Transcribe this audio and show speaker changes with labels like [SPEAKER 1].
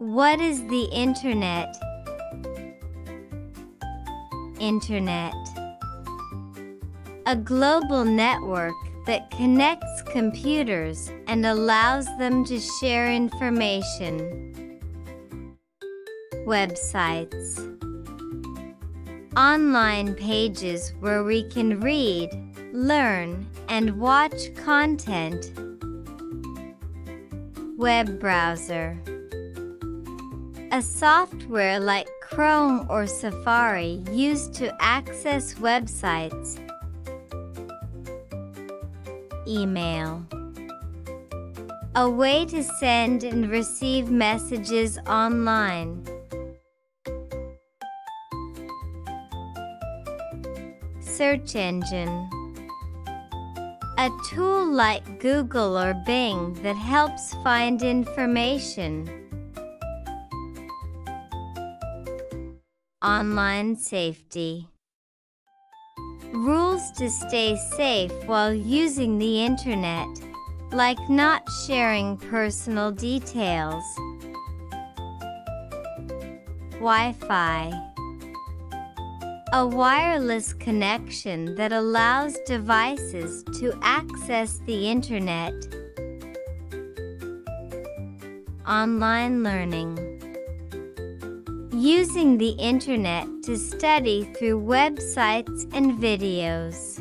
[SPEAKER 1] What is the Internet? Internet A global network that connects computers and allows them to share information. Websites Online pages where we can read, learn, and watch content. Web browser A software like Chrome or Safari used to access websites. Email A way to send and receive messages online. Search engine A tool like Google or Bing that helps find information. Online safety. Rules to stay safe while using the internet, like not sharing personal details. Wi Fi. A wireless connection that allows devices to access the internet. Online learning. Using the internet to study through websites and videos.